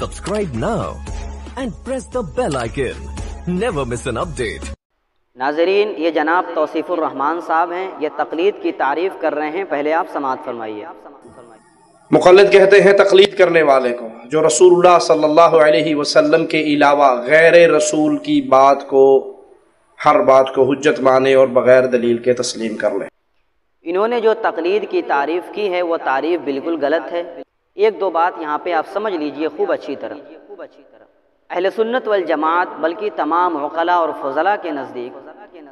Subscribe now and press the bell icon. Never miss an update. नाजरीन ये जनाब तौसीफ़ुररहमान साहब हैं। ये तकलीद की तारीफ़ कर रहे हैं। पहले आप समात फरमाइए। मुखलद कहते हैं तकलीद करने वाले को जो रसूलुल्लाह सल्लल्लाहु अलैहि वसल्लम के अलावा गैर रसूल की बात को हर बात को हुज्जत माने और बग़ैर दलील के तस्लीम कर ले। इन्होंने जो तकलीद की तारीफ़ की है वो तारीफ़ बिल्कुल गलत है। एक दो बात यहाँ पे आप समझ लीजिए खूब अच्छी तरह। खूब अच्छी तरह अहल सुन्नत वल जमात, बल्कि तमाम वकला और फजला के नज़दीक,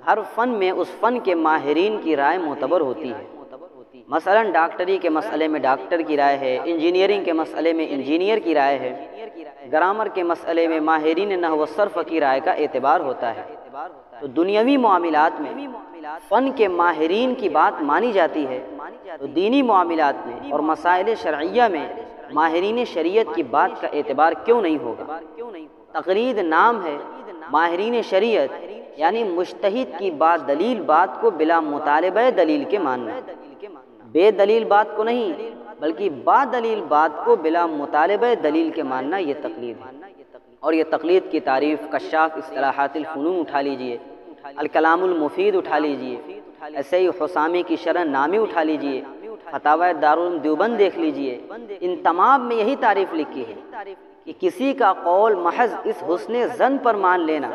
हर फ़न में उस फ़न के माहरीन की राय मोतबर होती है। मसलन डॉक्टरी के मसले में डॉक्टर की राय है, इंजीनियरिंग के मसले में इंजीनियर की राय है, ग्रामर के मसले में माहरीन नहव सर्फ की राय का एतबार होता है। तो दुनियावी मामलात में फ़न के माहरीन की बात मानी जाती है तो दीनी मामलात में और मसाइल शर्या में माहरीन शरीयत की बात का एतबार क्यों नहीं होगा? क्यों नहीं तकरीद नाम है माहरीन शरीयत यानी मुश्तहिद की बात दलील बात को बिला मुतालब दलील के मानना। बेदलील बात को नहीं बल्कि बाद दलील बात को बिला मुतालब दलील के मानना ये तकलीद है। और ये तकलीद की तारीफ़ कशाफ असलाहतफ़नून उठा लीजिए। अलकलामुलमुफीद उठा लीजिए। ऐसे ही हुसामी की शरण नामी उठा लीजिए। फतावा दारुल देवबंद देख लीजिए। इन तमाम में यही तारीफ़ लिखी है कि किसी का कौल महज इस हुसन जन पर मान लेना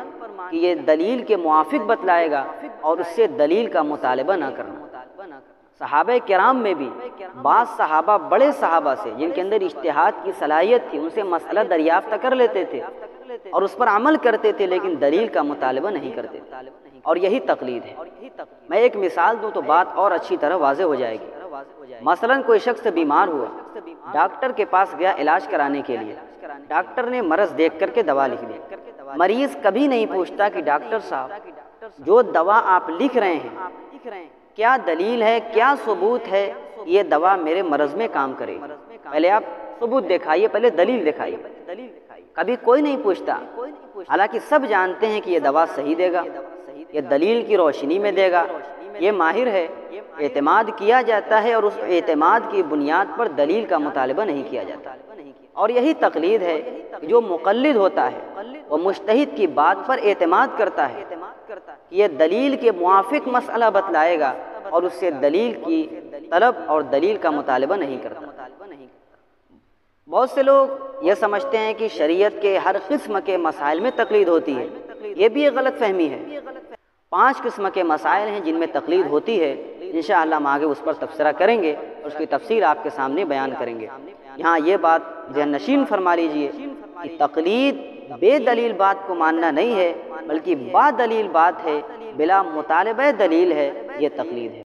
कि ये दलील के मुआफिक बतलाएगा और उससे दलील का मुतालबा ना करना। सहाब कराम में भी बाद सहाबा बड़े सहाबा से, जिनके अंदर इश्तहाद की सलाहियत थी, उनसे मसला दरियाफ्त कर लेते थे और उस पर अमल करते थे, लेकिन दलील का मुतालबा नहीं करते थे। और यही तकलीद है। मैं एक मिसाल दूँ तो बात और अच्छी तरह वाजे हो जाएगी। मसलन कोई शख्स बीमार हुआ, डॉक्टर के पास गया इलाज कराने के लिए। डॉक्टर ने मरज देख करके दवा लिख दी। मरीज़ कभी नहीं पूछता कि डॉक्टर साहब, जो दवा आप लिख रहे हैं, क्या दलील है, क्या सबूत है, ये दवा मेरे मरज में काम करे। पहले आप सबूत दिखाइए, पहले दलील दिखाइए। कभी कोई नहीं पूछता। हालाँकि सब जानते हैं कि ये दवा सही देगा। ये दलील की रोशनी में देगा। ये माहिर है, एतमाद किया जाता है और उस एतमाद की बुनियाद पर दलील का मुतालबा नहीं किया जाता। और यही तकलीद है जो मुकलद होता है, वो मुश्तहिद की बात पर एतमाद करता है कि ये दलील के मुआफिक मसला बतलाएगा और उससे दलील की तलब और दलील का मुतालबा नहीं करता। बहुत से लोग ये समझते हैं कि शरीयत के हर किस्म के मसाइल में तकलीद होती है। ये भी एक गलत फहमी है। पाँच किस्म के मसाइल हैं जिनमें तकलीद होती है। इन हम आगे उस पर तबसरा करेंगे और उसकी तफसीर आपके सामने बयान करेंगे। यहाँ ये बात जहन नशीन फरमा लीजिए कि तकलीद बेदलील बात को मानना नहीं है, बल्कि बा दलील बात है, बिला मुतालब दलील है, ये तकलीद है।